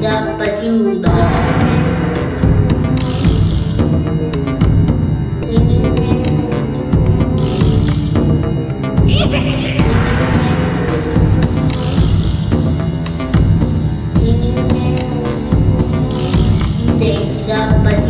W W dog